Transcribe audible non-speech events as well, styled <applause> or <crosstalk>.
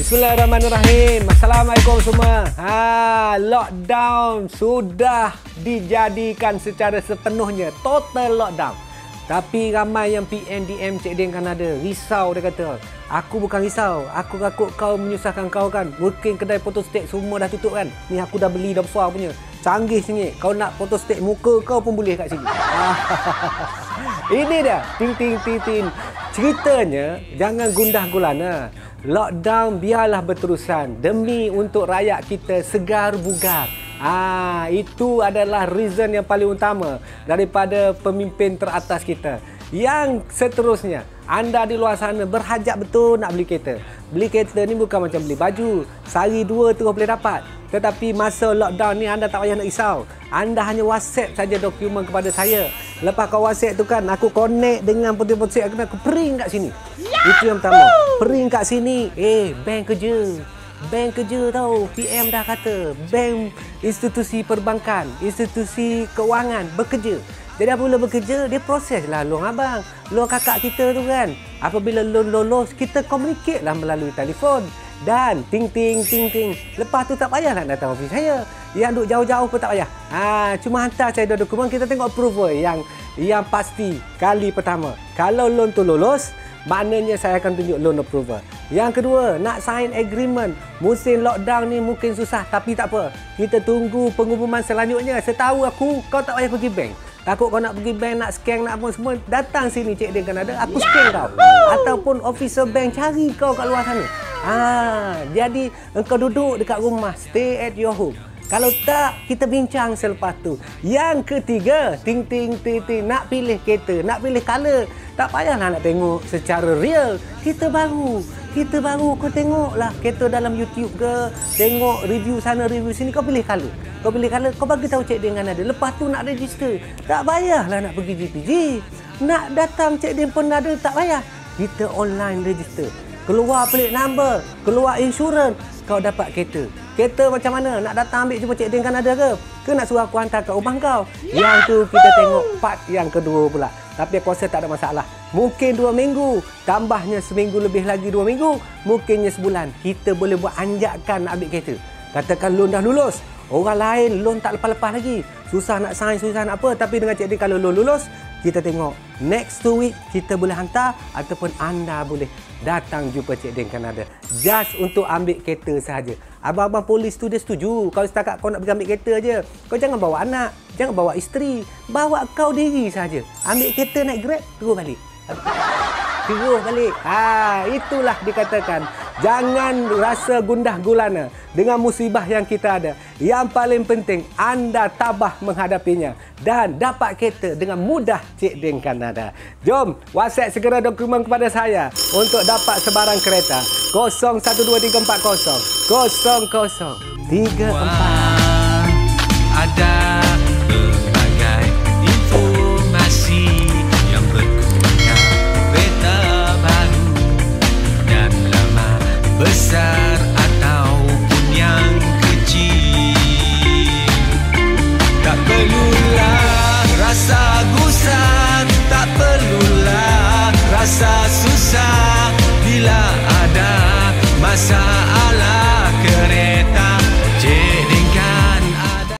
Bismillahirrahmanirrahim. Assalamualaikum semua. Ha, lockdown sudah dijadikan secara sepenuhnya total lockdown. Tapi ramai yang PNDM Cik Din kan ada. Risau dia kata. Aku bukan risau. Aku takut kau menyusahkan kau kan. Mungkin kedai photostat semua dah tutup kan. Ni aku dah beli dah besar punya. Canggih sini. Kau nak photostat muka kau pun boleh kat sini. <laughs> Ini dia. Ting ting ting ting. Ceritanya jangan gundah gulana. Lockdown biarlah berterusan demi untuk rakyat kita segar bugar. Ah, itu adalah reason yang paling utama daripada pemimpin teratas kita. Yang seterusnya, anda di luar sana berhajat betul nak beli kereta. Beli kereta ni bukan macam beli baju. Sehari dua terus boleh dapat. Tetapi masa lockdown ni anda tak payah nak risau. Anda hanya WhatsApp saja dokumen kepada saya. Lepas kau WhatsApp tu kan, aku connect dengan putih-putih aku, aku print kat sini. Itu yang pertama. Print kat sini. Eh, bank kerja. Bank kerja tau PM dah kata Bank institusi perbankan Institusi keuangan Bekerja Jadi apabila bekerja Dia proses lah loan abang Loan kakak kita tu kan Apabila loan lolos Kita communicate lah melalui telefon Dan ting ting ting ting Lepas tu tak payah nak datang ofis saya Yang duduk jauh-jauh pun tak payah ha, Cuma hantar saya dokumen Kita tengok approval yang Yang pasti Kali pertama Kalau loan tu lolos Maknanya saya akan tunjuk loan approval. Yang kedua, nak sign agreement. Musim lockdown ni mungkin susah tapi tak apa. Kita tunggu pengumuman selanjutnya. Setahu aku, kau tak payah pergi bank. Takut kau nak pergi bank, nak scan, nak apa semua. Datang sini Cik Din Kanada, aku scan kau. Ataupun officer bank cari kau kat luar sana. Ha, jadi engkau duduk dekat rumah, stay at your home. Kalau tak, kita bincang selepas tu. Yang ketiga, ting ting ting ting nak pilih kereta, nak pilih color. Tak payahlah nak tengok secara real. Kita baru. Kita baru kau tengoklah kereta dalam YouTube ke, tengok review sana review sini kau pilih color. Kau pilih color, kau bagi tahu cek dengan ada. Lepas tu nak register. Tak payahlah nak pergi GPG. Nak datang cek dia pun ada tak payah. Kita online register. Keluar pelik number, keluar insurans, kau dapat kereta. Kereta macam mana? Nak datang ambil jumpa Cik Din kan ada ke? Ke nak suruh aku hantar kat rumah kau? Yang tu kita tengok part yang kedua pula. Tapi aku rasa tak ada masalah. Mungkin dua minggu. Tambahnya seminggu lebih lagi dua minggu. Mungkinnya sebulan. Kita boleh buat anjakan nak ambil kereta. Katakan loan dah lulus. Orang lain loan tak lepas-lepas lagi. Susah nak sign, susah nak apa. Tapi dengan Cik Din kalau loan lulus, kita tengok next two week kita boleh hantar ataupun anda boleh datang jumpa Cik Din Kanada. Just untuk ambil kereta sahaja. Abang-abang polis tu dia setuju. Kalau setakat kau nak pergi ambil kereta aje, kau jangan bawa anak, jangan bawa isteri, bawa kau diri sahaja. Ambil kereta naik Grab, terus balik. Terus balik. Ha, itulah dikatakan Jangan rasa gundah gulana dengan musibah yang kita ada. Yang paling penting, anda tabah menghadapinya dan dapat kereta dengan mudah Cik Din Kanada. Jom, WhatsApp segera dokumen kepada saya untuk dapat sebarang kereta. 012340 0034. começa a.